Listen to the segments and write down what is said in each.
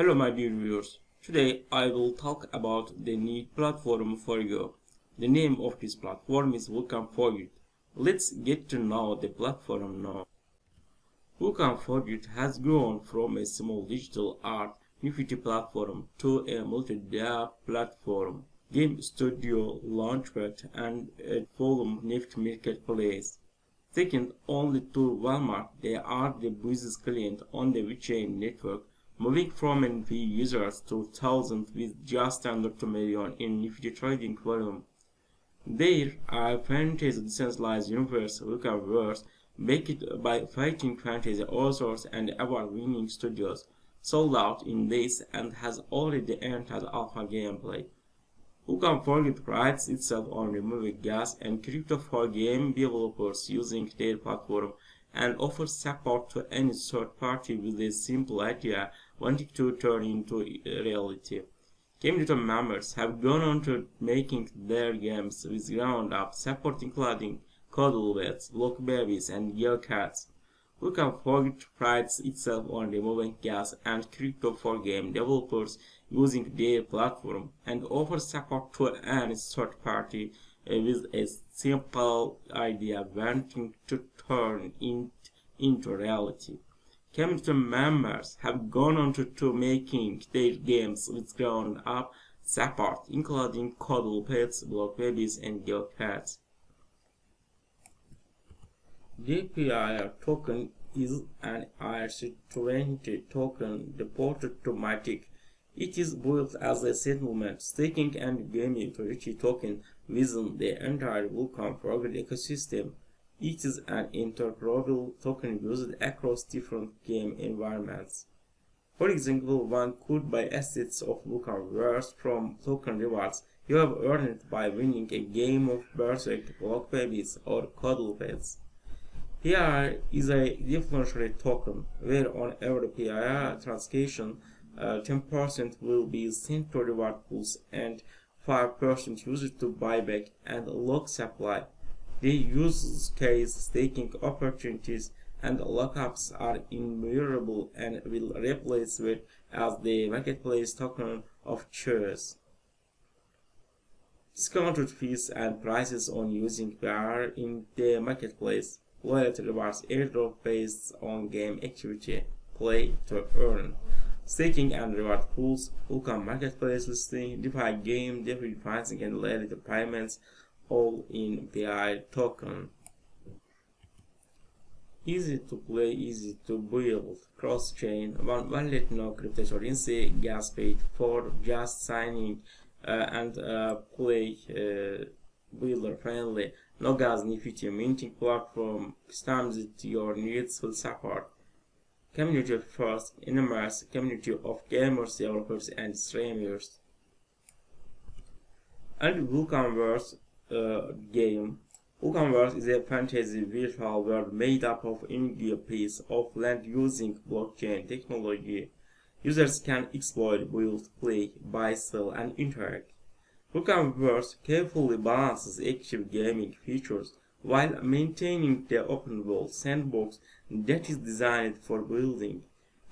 Hello my dear viewers, today I will talk about the neat platform for you. The name of this platform is Vulcan Forged. Let's get to know the platform now. Vulcan Forged has grown from a small digital art NFT platform to a multi-media platform, game studio, launchpad, and a full NFT marketplace. Second only to Walmart, they are the busiest client on the VeChain network moving from NFT users to thousands with just under 2 million in NFT trading volume. There are fantasy decentralized universe Wikiverse backed by fighting fantasy authors and award-winning studios, sold out in days and has already entered alpha gameplay. Vulcan Forged prides itself on removing gas and crypto for game developers using their platform and offers support to any third party with a simple idea wanting to turn into uh, reality. Community members have gone on to making their games with ground up support including Cuddle Pets, Block Babies, and Gear Cats. Who can forget prides itself on removing gas and crypto for game developers using their platform and offers support to any third party with a simple idea wanting to turn it into reality. Community members have gone on to, to making their games with ground up support, including Cuddle Pets, Block Babies, and Girl Cats. The PYR token is an ERC20 token deported to Matic it is built as a settlement, staking and gaming utility token within the entire Vulcan Forged ecosystem. It is an interoperable token used across different game environments. For example, one could buy assets of VulcanVerse from token rewards you have earned by winning a game of Berserk, Block Babies, or Cuddle Pets. Here is a differential token, where on every PYR transaction 10% uh, will be sent to reward pools and 5% used to buyback and lock supply. The use case staking opportunities and lockups are immutable and will replace it as the marketplace token of choice. Discounted fees and prices on using PYR in the marketplace. Loyalty rewards airdrop based on game activity. Play to earn staking and reward pools, Vulcan marketplace listing, DeFi game, DeFi financing and related payments, all in PYR token. Easy to play, easy to build, cross-chain, one wallet, no cryptocurrency, gas paid for just signing uh, and uh, play uh, builder friendly, no gas NFT minting platform, customized your needs will support community first enormous community of gamers, developers, and streamers. And VulcanVerse uh, game. VulcanVerse is a fantasy virtual world made up of India piece of land using blockchain technology. Users can explore, build, play, buy, sell, and interact. VulcanVerse carefully balances active gaming features while maintaining the open world sandbox that is designed for building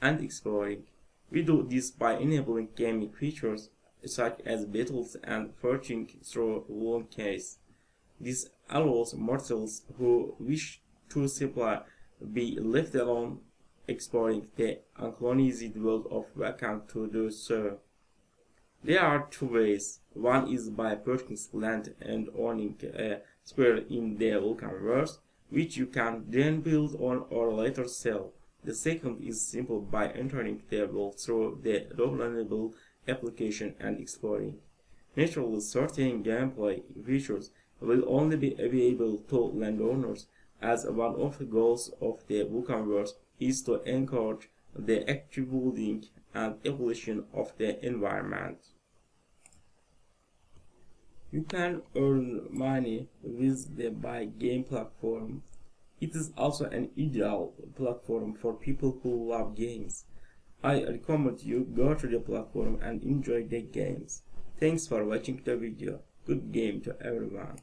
and exploring. We do this by enabling gaming features such as battles and searching through long case. This allows mortals who wish to simply be left alone exploring the unclonized world of Vulcan to do so. There are two ways. One is by purchasing land and owning a square in the VulcanVerse, which you can then build on or later sell. The second is simple by entering the world through the downloadable application and exploring. Naturally, certain gameplay features will only be available to landowners as one of the goals of the VulcanVerse is to encourage the active building and evolution of the environment. You can earn money with the buy game platform. It is also an ideal platform for people who love games. I recommend you go to the platform and enjoy the games. Thanks for watching the video. Good game to everyone.